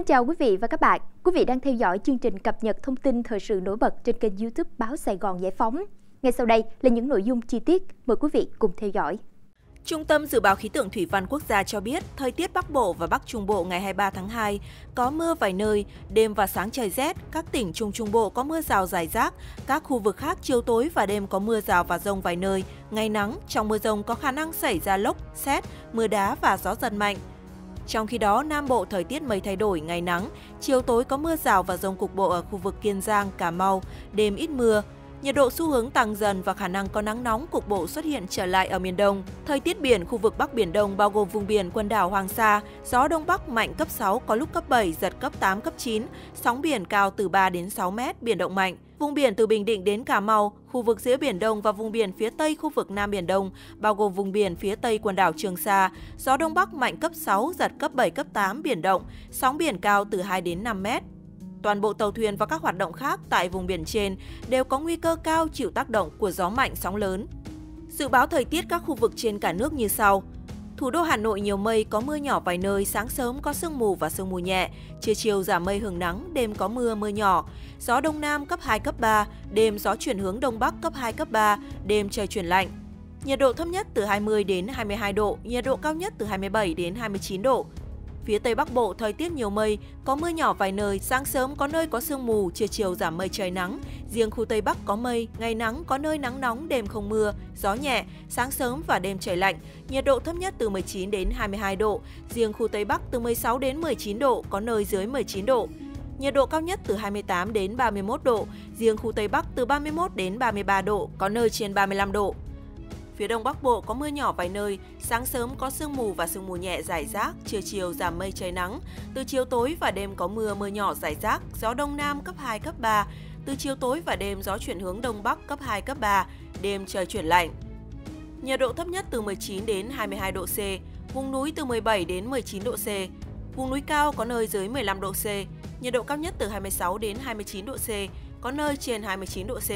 Xin chào quý vị và các bạn. Quý vị đang theo dõi chương trình cập nhật thông tin thời sự nổi bật trên kênh YouTube Báo Sài Gòn Giải phóng. Ngay sau đây là những nội dung chi tiết, mời quý vị cùng theo dõi. Trung tâm Dự báo Khí tượng Thủy văn Quốc gia cho biết, thời tiết Bắc Bộ và Bắc Trung Bộ ngày 23 tháng 2 có mưa vài nơi, đêm và sáng trời rét, các tỉnh Trung Trung Bộ có mưa rào rải rác, các khu vực khác chiều tối và đêm có mưa rào và rông vài nơi, ngày nắng, trong mưa rông có khả năng xảy ra lốc, xét, mưa đá và gió giật mạnh. Trong khi đó, Nam Bộ thời tiết mây thay đổi, ngày nắng, chiều tối có mưa rào và rông cục bộ ở khu vực Kiên Giang, Cà Mau, đêm ít mưa, Nhiệt độ xu hướng tăng dần và khả năng có nắng nóng cục bộ xuất hiện trở lại ở miền Đông. Thời tiết biển khu vực Bắc Biển Đông bao gồm vùng biển quần đảo Hoàng Sa, gió Đông Bắc mạnh cấp 6, có lúc cấp 7, giật cấp 8, cấp 9, sóng biển cao từ 3 đến 6 mét, biển động mạnh. Vùng biển từ Bình Định đến Cà Mau, khu vực giữa Biển Đông và vùng biển phía Tây khu vực Nam Biển Đông, bao gồm vùng biển phía Tây quần đảo Trường Sa, gió Đông Bắc mạnh cấp 6, giật cấp 7, cấp 8, biển động, sóng biển cao từ 2 đến 5 mét. Toàn bộ tàu thuyền và các hoạt động khác tại vùng biển trên đều có nguy cơ cao chịu tác động của gió mạnh sóng lớn. Dự báo thời tiết các khu vực trên cả nước như sau. Thủ đô Hà Nội nhiều mây, có mưa nhỏ vài nơi, sáng sớm có sương mù và sương mù nhẹ, trưa chiều giảm mây hưởng nắng, đêm có mưa, mưa nhỏ. Gió Đông Nam cấp 2, cấp 3, đêm gió chuyển hướng Đông Bắc cấp 2, cấp 3, đêm trời chuyển lạnh. Nhiệt độ thấp nhất từ 20 đến 22 độ, nhiệt độ cao nhất từ 27 đến 29 độ. Phía Tây Bắc Bộ thời tiết nhiều mây, có mưa nhỏ vài nơi, sáng sớm có nơi có sương mù, trưa chiều giảm mây trời nắng. Riêng khu Tây Bắc có mây, ngày nắng có nơi nắng nóng, đêm không mưa, gió nhẹ, sáng sớm và đêm trời lạnh. Nhiệt độ thấp nhất từ 19 đến 22 độ, riêng khu Tây Bắc từ 16 đến 19 độ, có nơi dưới 19 độ. Nhiệt độ cao nhất từ 28 đến 31 độ, riêng khu Tây Bắc từ 31 đến 33 độ, có nơi trên 35 độ. Phía Đông Bắc Bộ có mưa nhỏ vài nơi, sáng sớm có sương mù và sương mù nhẹ rải rác, trưa chiều giảm mây trời nắng. Từ chiều tối và đêm có mưa, mưa nhỏ rải rác, gió Đông Nam cấp 2, cấp 3. Từ chiều tối và đêm gió chuyển hướng Đông Bắc cấp 2, cấp 3, đêm trời chuyển lạnh. Nhiệt độ thấp nhất từ 19 đến 22 độ C, vùng núi từ 17 đến 19 độ C. Vùng núi cao có nơi dưới 15 độ C, nhiệt độ cao nhất từ 26 đến 29 độ C, có nơi trên 29 độ C.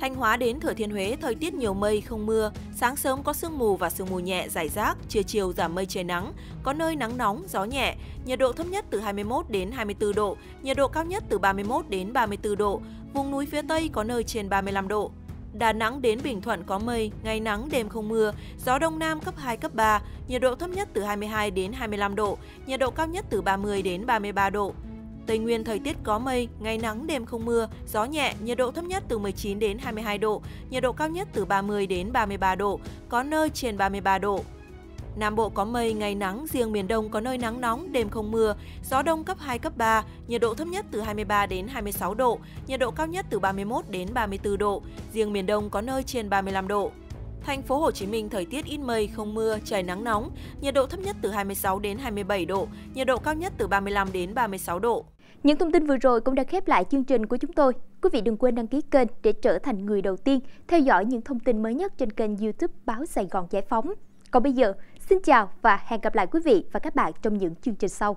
Thanh Hóa đến Thừa Thiên Huế thời tiết nhiều mây không mưa, sáng sớm có sương mù và sương mù nhẹ rải rác, trưa chiều giảm mây trời nắng, có nơi nắng nóng, gió nhẹ, nhiệt độ thấp nhất từ 21 đến 24 độ, nhiệt độ cao nhất từ 31 đến 34 độ, vùng núi phía Tây có nơi trên 35 độ. Đà Nẵng đến Bình Thuận có mây, ngày nắng đêm không mưa, gió đông nam cấp 2 cấp 3, nhiệt độ thấp nhất từ 22 đến 25 độ, nhiệt độ cao nhất từ 30 đến 33 độ. Tây Nguyên thời tiết có mây, ngày nắng đêm không mưa, gió nhẹ, nhiệt độ thấp nhất từ 19 đến 22 độ, nhiệt độ cao nhất từ 30 đến 33 độ, có nơi trên 33 độ. Nam Bộ có mây, ngày nắng, riêng miền Đông có nơi nắng nóng, đêm không mưa, gió đông cấp 2, cấp 3, nhiệt độ thấp nhất từ 23 đến 26 độ, nhiệt độ cao nhất từ 31 đến 34 độ, riêng miền Đông có nơi trên 35 độ. Thành phố Hồ Chí Minh thời tiết ít mây, không mưa, trời nắng nóng, nhiệt độ thấp nhất từ 26 đến 27 độ, nhiệt độ cao nhất từ 35 đến 36 độ. Những thông tin vừa rồi cũng đã khép lại chương trình của chúng tôi. Quý vị đừng quên đăng ký kênh để trở thành người đầu tiên theo dõi những thông tin mới nhất trên kênh YouTube Báo Sài Gòn Giải phóng. Còn bây giờ, xin chào và hẹn gặp lại quý vị và các bạn trong những chương trình sau.